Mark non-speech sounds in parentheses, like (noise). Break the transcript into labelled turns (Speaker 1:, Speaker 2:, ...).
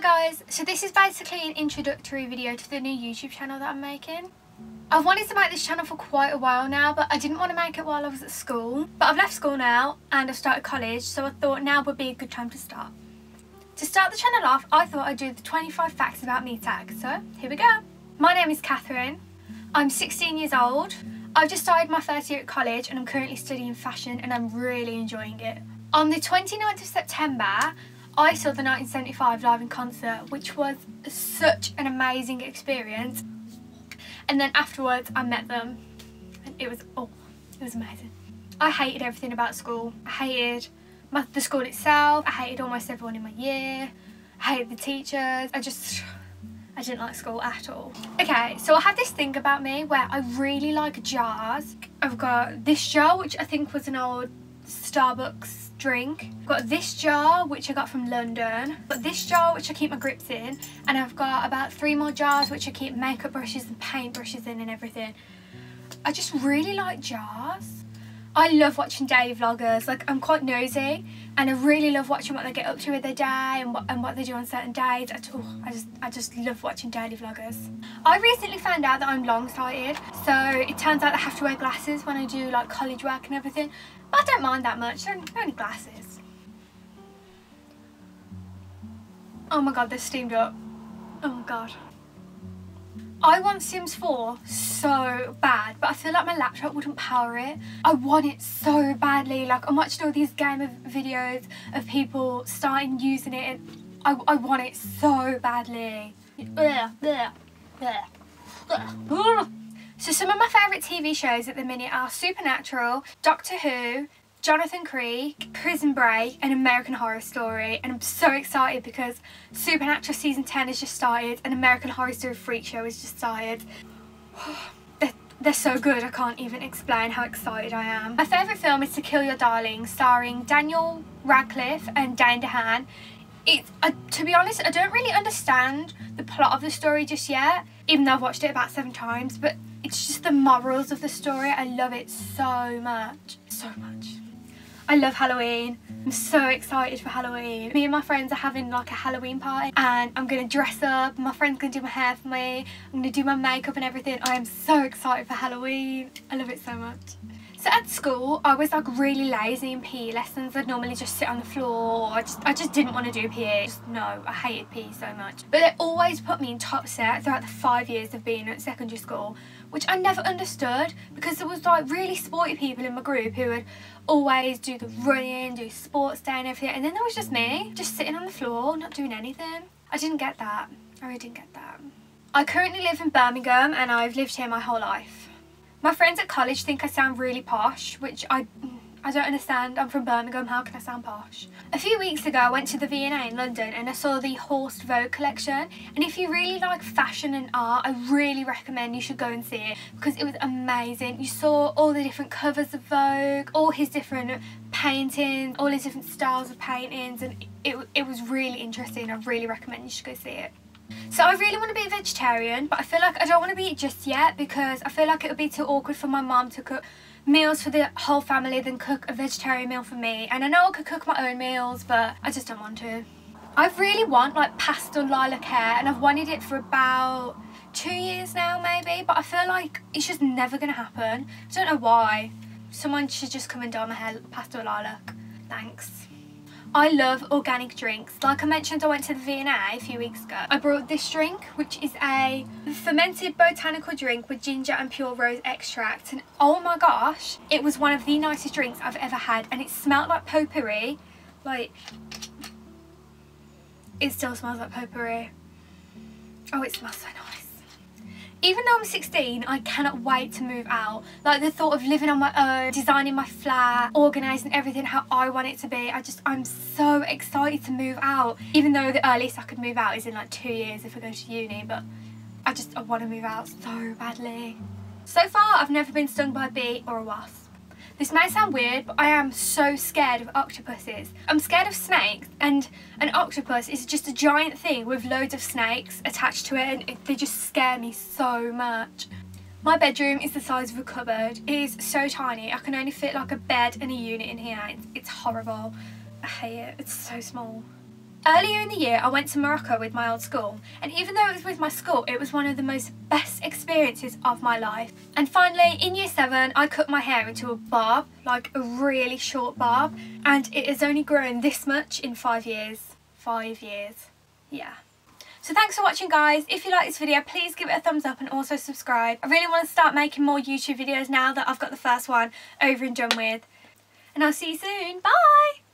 Speaker 1: Hi guys, so this is basically an introductory video to the new YouTube channel that I'm making. I've wanted to make this channel for quite a while now but I didn't want to make it while I was at school. But I've left school now and I've started college so I thought now would be a good time to start. To start the channel off I thought I'd do the 25 facts about me tag, so here we go. My name is Catherine, I'm 16 years old, I've just started my first year at college and I'm currently studying fashion and I'm really enjoying it. On the 29th of September I saw the 1975 live in concert, which was such an amazing experience. And then afterwards, I met them, and it was oh, it was amazing. I hated everything about school. I hated my, the school itself. I hated almost everyone in my year. I hated the teachers. I just I didn't like school at all. Okay, so I have this thing about me where I really like jars. I've got this jar, which I think was an old Starbucks drink. Got this jar, which I got from London. But this jar, which I keep my grips in. And I've got about three more jars, which I keep makeup brushes and paint brushes in and everything. I just really like jars. I love watching daily vloggers, like I'm quite nosy and I really love watching what they get up to with their day and what, and what they do on certain days. I, oh, I, just, I just love watching daily vloggers. I recently found out that I'm long-sighted so it turns out I have to wear glasses when I do like college work and everything but I don't mind that much, they're only glasses. Oh my god, they're steamed up. Oh my god. I want Sims 4 so bad, but I feel like my laptop wouldn't power it. I want it so badly. Like, I'm watching all these game of videos of people starting using it, and I, I want it so badly. (sighs) So some of my favourite TV shows at the minute are Supernatural, Doctor Who, Jonathan Creek, Prison Break and American Horror Story and I'm so excited because Supernatural season 10 has just started and American Horror Story Freak Show has just started. (sighs) they're, they're so good I can't even explain how excited I am. My favourite film is To Kill Your Darling starring Daniel Radcliffe and Dane DeHaan. It's, uh, to be honest I don't really understand the plot of the story just yet even though I've watched it about seven times but it's just the morals of the story. I love it so much. So much. I love Halloween. I'm so excited for Halloween. Me and my friends are having like a Halloween party and I'm to dress up. My friend's to do my hair for me. I'm to do my makeup and everything. I am so excited for Halloween. I love it so much. So at school, I was like really lazy in PE lessons. I'd normally just sit on the floor. I just, I just didn't want to do PE. Just, no, I hated PE so much. But they always put me in top set throughout the five years of being at secondary school, which I never understood because there was like really sporty people in my group who would always do the running, do sports day and everything. And then there was just me, just sitting on the floor, not doing anything. I didn't get that. I really didn't get that. I currently live in Birmingham and I've lived here my whole life. My friends at college think I sound really posh, which I I don't understand. I'm from Birmingham, how can I sound posh? A few weeks ago I went to the V&A in London and I saw the Horst Vogue collection and if you really like fashion and art I really recommend you should go and see it because it was amazing. You saw all the different covers of Vogue, all his different paintings, all his different styles of paintings and it, it was really interesting. I really recommend you should go see it. So I really want to be a vegetarian, but I feel like I don't want to be it just yet because I feel like it would be too awkward for my mum to cook meals for the whole family then cook a vegetarian meal for me. And I know I could cook my own meals, but I just don't want to. I really want like pastel lilac hair and I've wanted it for about two years now maybe, but I feel like it's just never to happen. I don't know why. Someone should just come and dye my hair pastel lilac. Thanks. I love organic drinks. Like I mentioned, I went to the V&A a few weeks ago. I brought this drink, which is a fermented botanical drink with ginger and pure rose extract. And oh my gosh, it was one of the nicest drinks I've ever had. And it smelled like potpourri. Like, it still smells like potpourri. Oh, it smells so nice even though I'm 16, I cannot wait to move out. Like the thought of living on my own, designing my flat, organising everything how I want it to be. I just, I'm so excited to move out. Even though the earliest I could move out is in like two years if I go to uni, but I just, I want to move out so badly. So far, I've never been stung by a bee or a wasp. This may sound weird, but I am so scared of octopuses. I'm scared of snakes, and an octopus is just a giant thing with loads of snakes attached to it, and it, they just scare me so much. My bedroom is the size of a cupboard. It is so tiny. I can only fit like a bed and a unit in here. It's, it's horrible. I hate it. It's so small. Earlier in the year, I went to Morocco with my old school, and even though it was with my school, it was one of the most best experiences of my life. And finally, in year seven, I cut my hair into a bob, like a really short bob, and it has only grown this much in five years. Five years. Yeah. So thanks for watching guys. If you like this video, please give it a thumbs up and also subscribe. I really want to start making more YouTube videos now that I've got the first one over and done with. And I'll see you soon. Bye!